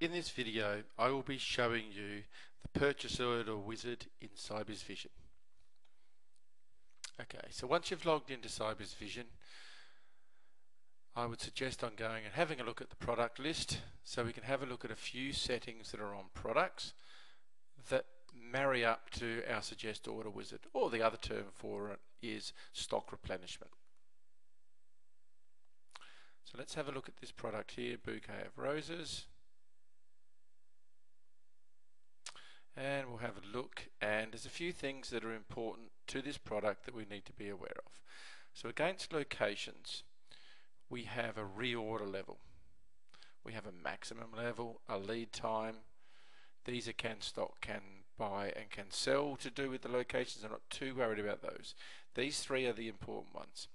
in this video I will be showing you the purchase order wizard in Sybiz Vision. Okay, so once you've logged into Sybiz Vision, I would suggest on going and having a look at the product list so we can have a look at a few settings that are on products that marry up to our suggest order wizard or the other term for it is stock replenishment. So let's have a look at this product here, bouquet of roses. And we'll have a look and there's a few things that are important to this product that we need to be aware of. So against locations we have a reorder level. We have a maximum level, a lead time. These are can stock, can buy and can sell to do with the locations. I'm not too worried about those. These three are the important ones.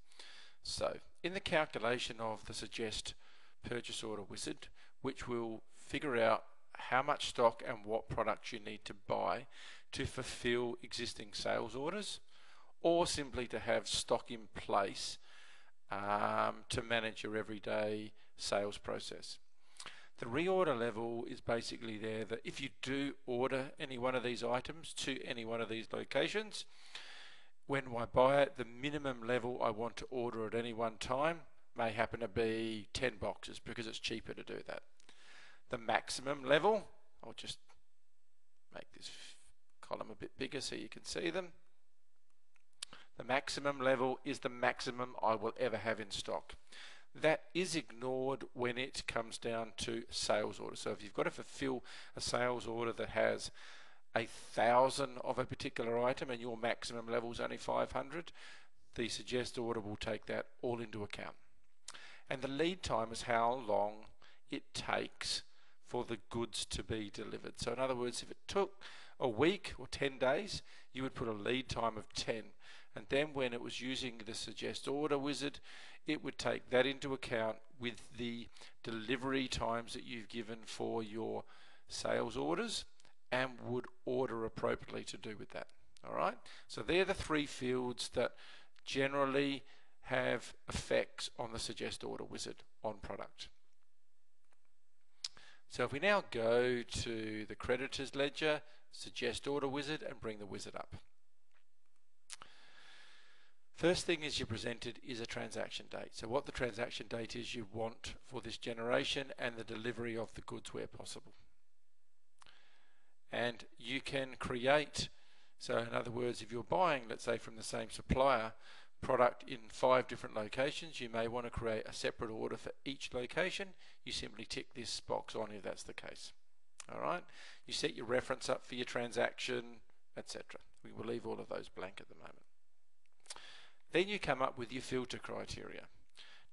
So in the calculation of the suggest purchase order wizard which will figure out how much stock and what products you need to buy to fulfill existing sales orders or simply to have stock in place um, to manage your everyday sales process. The reorder level is basically there that if you do order any one of these items to any one of these locations, when I buy it, the minimum level I want to order at any one time may happen to be 10 boxes because it's cheaper to do that the maximum level. I'll just make this column a bit bigger so you can see them. The maximum level is the maximum I will ever have in stock. That is ignored when it comes down to sales order. So if you've got to fulfill a sales order that has a thousand of a particular item and your maximum level is only 500, the suggest order will take that all into account. And the lead time is how long it takes for the goods to be delivered. So in other words, if it took a week or 10 days, you would put a lead time of 10. And then when it was using the suggest order wizard, it would take that into account with the delivery times that you've given for your sales orders and would order appropriately to do with that. All right. So they're the three fields that generally have effects on the suggest order wizard on product. So if we now go to the creditors ledger, suggest order wizard and bring the wizard up. First thing is you're presented is a transaction date. So what the transaction date is you want for this generation and the delivery of the goods where possible. And you can create, so in other words, if you're buying, let's say from the same supplier, product in five different locations, you may want to create a separate order for each location. You simply tick this box on if that's the case. Alright, you set your reference up for your transaction, etc. We will leave all of those blank at the moment. Then you come up with your filter criteria.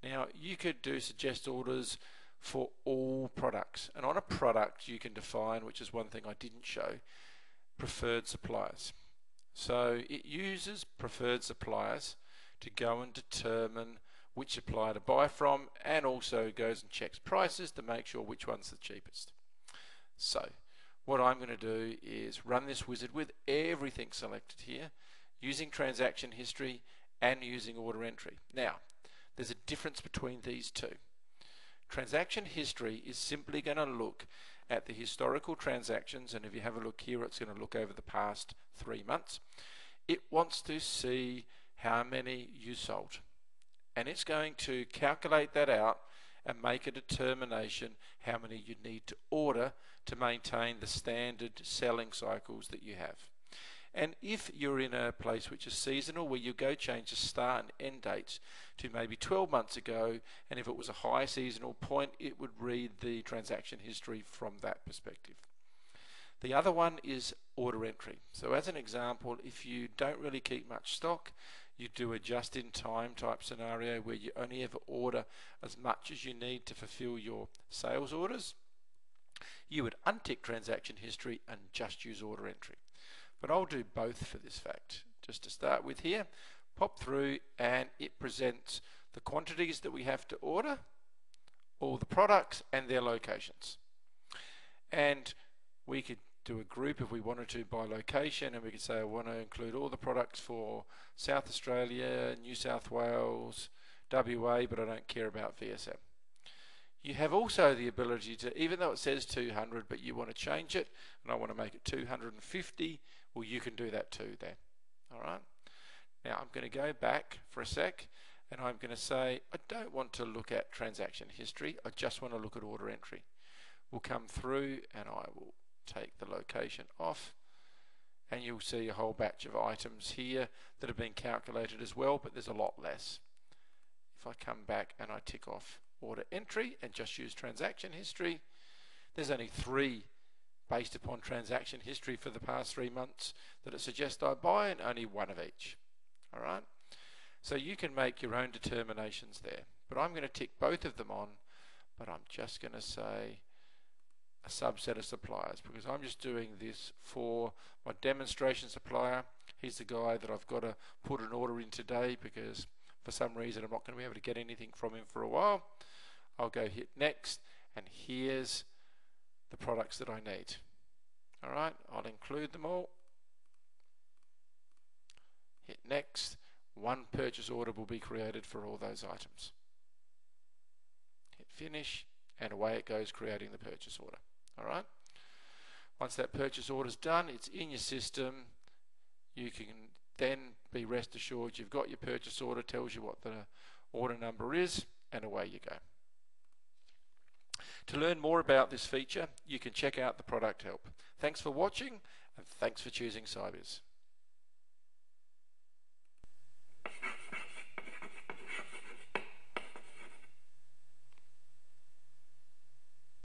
Now you could do suggest orders for all products and on a product you can define, which is one thing I didn't show, preferred suppliers. So it uses preferred suppliers to go and determine which supplier to buy from and also goes and checks prices to make sure which one's the cheapest. So what I'm going to do is run this wizard with everything selected here using transaction history and using order entry. Now there's a difference between these two. Transaction history is simply going to look at the historical transactions and if you have a look here it's going to look over the past three months. It wants to see how many you sold. And it's going to calculate that out and make a determination how many you need to order to maintain the standard selling cycles that you have. And if you're in a place which is seasonal, where you go change the start and end dates to maybe 12 months ago, and if it was a high seasonal point, it would read the transaction history from that perspective. The other one is order entry. So as an example, if you don't really keep much stock, you do a just-in-time type scenario where you only ever order as much as you need to fulfill your sales orders, you would untick transaction history and just use order entry. But I'll do both for this fact. Just to start with here, pop through and it presents the quantities that we have to order, all the products and their locations. And we could do a group if we wanted to by location and we could say I want to include all the products for South Australia, New South Wales, WA but I don't care about VSM. You have also the ability to, even though it says 200, but you want to change it, and I want to make it 250, well, you can do that too then. All right. Now I'm going to go back for a sec, and I'm going to say I don't want to look at transaction history. I just want to look at order entry. We'll come through, and I will take the location off, and you'll see a whole batch of items here that have been calculated as well, but there's a lot less. If I come back and I tick off order entry and just use transaction history. There's only three based upon transaction history for the past three months that it suggests I buy and only one of each. All right. So you can make your own determinations there. But I'm going to tick both of them on, but I'm just going to say a subset of suppliers because I'm just doing this for my demonstration supplier. He's the guy that I've got to put an order in today because for some reason I'm not going to be able to get anything from him for a while. I'll go hit next and here's the products that I need. Alright, I'll include them all. Hit next. One purchase order will be created for all those items. Hit finish and away it goes creating the purchase order. Alright. Once that purchase order is done, it's in your system. You can then be rest assured you've got your purchase order, tells you what the order number is, and away you go. To learn more about this feature, you can check out the product help. Thanks for watching, and thanks for choosing Sybiz.